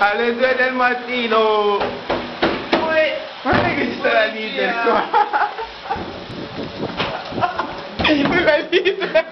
alle 2 del mattino. Poi... Guarda che ci sarà leader qua. La leader.